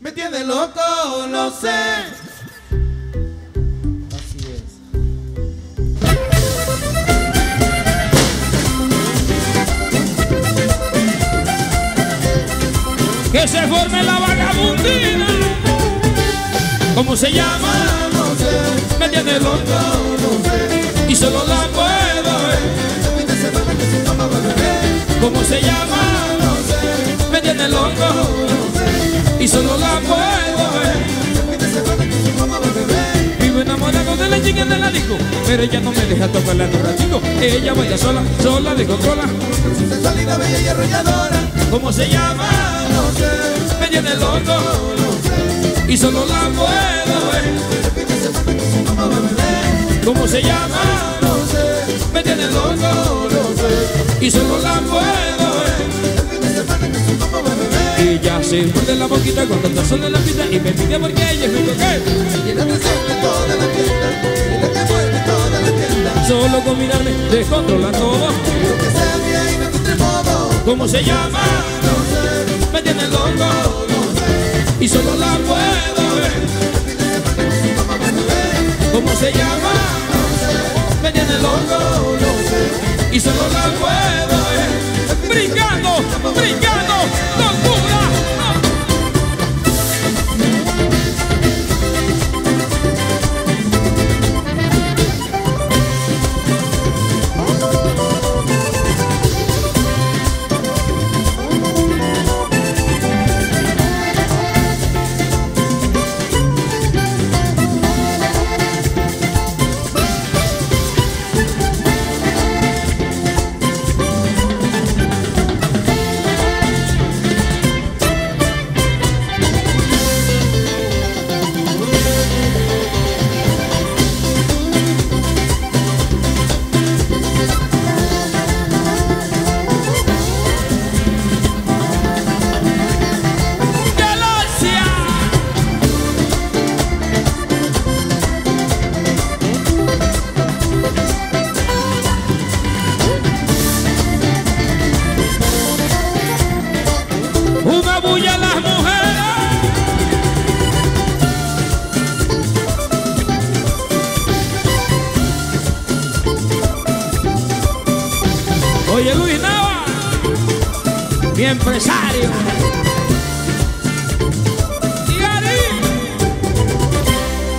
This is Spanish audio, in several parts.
Me tiene loco, no sé. Así es. Que se forme la vagabundina. ¿Cómo se llama? No sé, Me tiene loco no sé. y solo la puedo ver. Beber. ¿Cómo se llama? Y solo la puedo ver. Vivo enamorado de la chica de la disco, pero ella no me deja tocarla en un ratico. Ella baila sola, sola de controla. Su bella y arrolladora. ¿Cómo se llama? No sé, Me tiene loco no sé. y solo la puedo ver. ¿Cómo se llama? No sé, Me tiene loco no sé. y solo la puedo se muerde la boquita cuando está sola en la pista y me pide porque ella es mi toque. Y la atención de toda la fiesta. La que mueve toda la fiesta. Solo con mirarme descontrola todo. Quiero que mía y no encuentre modo. ¿Cómo se llama? No sé, Me tiene loco no sé. y solo la puedo ver. De. ¿Cómo se llama? No sé, Me tiene loco no sé. y solo la puedo ver. Brincando, brincando, locura. Mi empresario.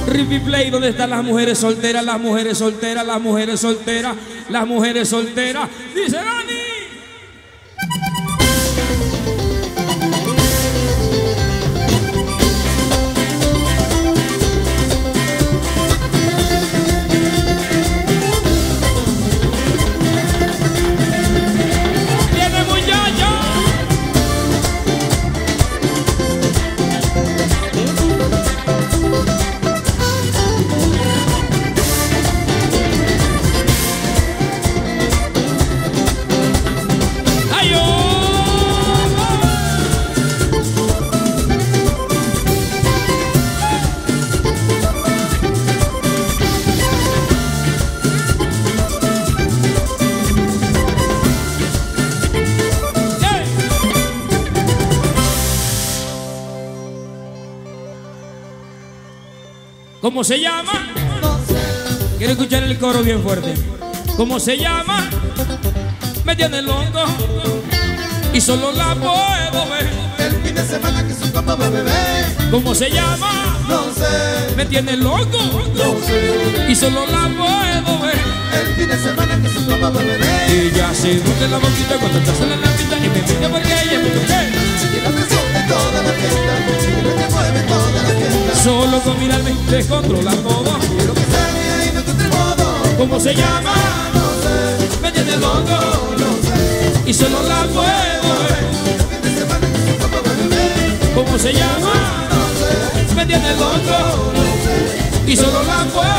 Rippy Play, ¿dónde están las mujeres solteras? Las mujeres solteras, las mujeres solteras, las mujeres solteras. Dice Gani. ¿Cómo se llama? Quiero escuchar el coro bien fuerte. ¿Cómo se llama? Me tiene loco y solo la puedo ver. el fin de semana que su mamá va a beber. ¿Cómo se llama? No sé, Me tiene loco no sé. y solo la puedo ver. El fin de semana que su mamá va a beber. Y ya se muerde la boquita cuando está sola en la pista y me pide porque ella me toque. Con mirarme descontrola todo. Quiero que sea mía y no encuentre modo. ¿Cómo se llama? No sé, Me tiene loco no sé. y solo la puedo ver. ¿Cómo se llama? No sé, Me tiene loco no sé. y solo la puedo.